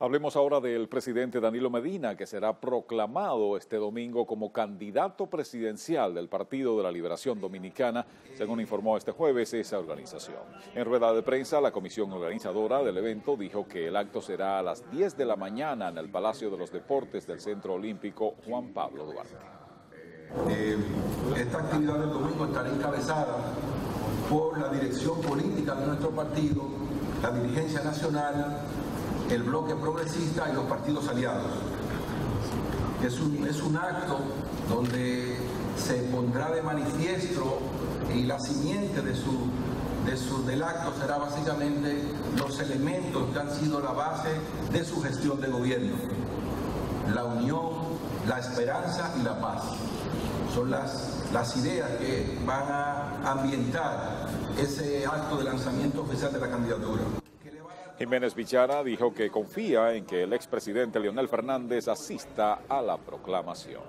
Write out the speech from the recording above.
Hablemos ahora del presidente Danilo Medina, que será proclamado este domingo como candidato presidencial del Partido de la Liberación Dominicana, según informó este jueves esa organización. En rueda de prensa, la comisión organizadora del evento dijo que el acto será a las 10 de la mañana en el Palacio de los Deportes del Centro Olímpico Juan Pablo Duarte. Eh, esta actividad del domingo estará encabezada por la dirección política de nuestro partido, la dirigencia nacional, el bloque progresista y los partidos aliados. Es un, es un acto donde se pondrá de manifiesto y la simiente de su, de su, del acto será básicamente los elementos que han sido la base de su gestión de gobierno. La unión, la esperanza y la paz. Son las, las ideas que van a ambientar ese acto de lanzamiento oficial de la candidatura. Jiménez Bichara dijo que confía en que el expresidente Leonel Fernández asista a la proclamación.